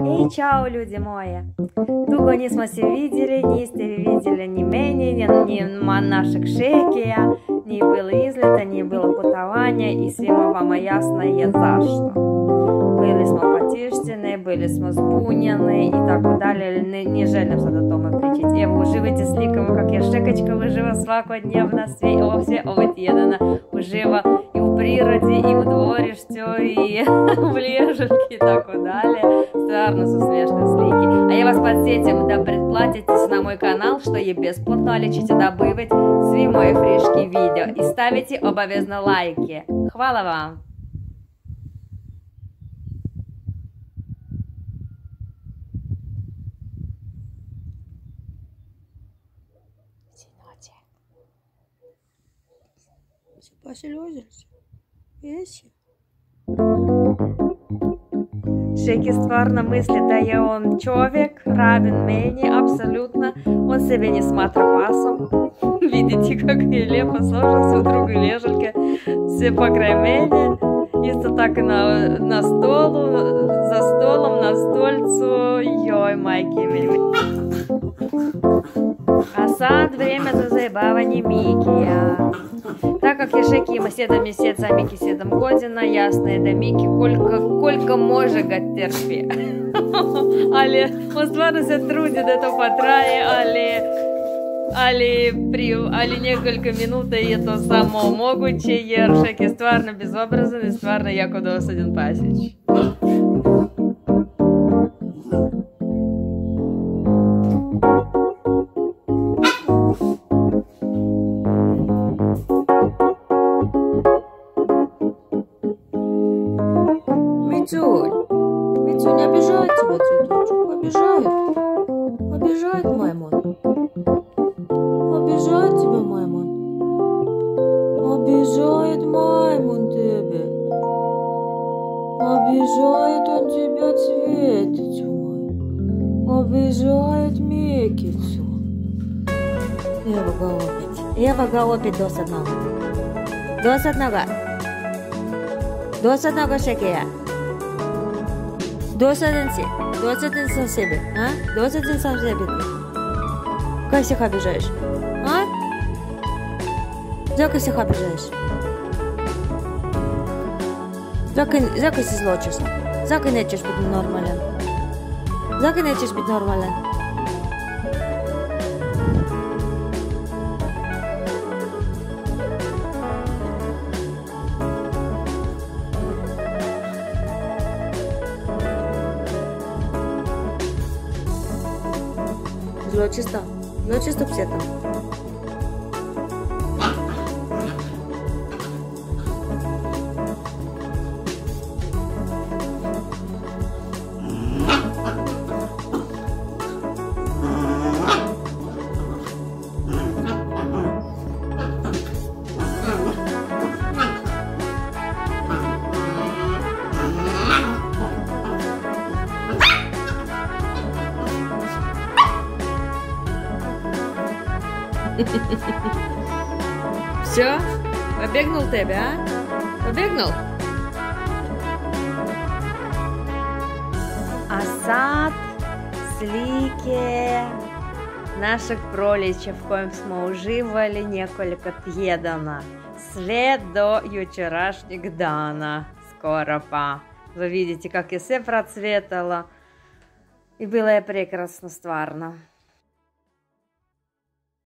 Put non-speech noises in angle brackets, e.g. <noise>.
Ей, чао, люди мої! Дługo nie smo się widzieli, nie ste widzieli ni meni, ni, ni наших шекия, не было излета, не было путования, и всему вам ясно є за что. Были smo потешлены, были smo збуняны и так далее. Не, не жалим за до тому причить. Ева, уживайте с ликом, как я шекочка ужива свакодневно, све, о, все, о, вот едана, ужива и в природе, и в дворішцю, и <laughs> в лежанке, и так далее. Стvarno su смешные слики. А я вас подсетим, да предплатитесь на мой канал, что я бесплатно лечите добывать сви мои фришки видео. И ставите обовязно лайки. Хвала вам! Посерйозніше. Єсі. Стварно мысли, да я он человек, равен мне абсолютно. Он себе не смотрит пасом. <laughs> Видите, как нелепо сложился у друга лежалька. Все по краймене. Isto так и на, на столу, за столом, на стольцу. Йой, майки мили. А сад время за заебавани Микия Так как я шеки има 7 місяця, а Мікі 7 година, ясно, да Мікі колька, колька може гать терпі. але он стварно се труди да то потрае, але ali, pri, ali nekoliko minuta je to samo moguće jer Šek je stvarno bezobrazan i stvarno jako dosadan pasić. Митюль, Митюль, не обижает тебя цветочек? Обижает? Обижает Маймон? Обижает тебя Маймон? Обижает Маймон тебя. Обижает он тебя, Цветочку мой. Обижает Микицу. Ева голопить. Ева голопить досадного. Досадного. Досадного шекея. Досаден си. Досаден Dosadan si. Dosadan sam sebe. A? Dosadan sam sebe. Kaj se obježaješ? A? Zakaj se obježaješ? Zakaj, zakaj se zločiš? Zakaj nećeš biti normalan? Zakaj nećeš biti normalan? Злочисто. Злочисто все там. Все? Побегнул тебе, а? Побегнул? А сад слики наших пролічів, коїм smo uživali nekoliko tjedana. Sve до вчерашнего дана. Скоро па. Вы видите, как и все процветало. И было прекрасно, стvarno.